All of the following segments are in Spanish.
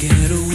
Get away.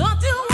Don't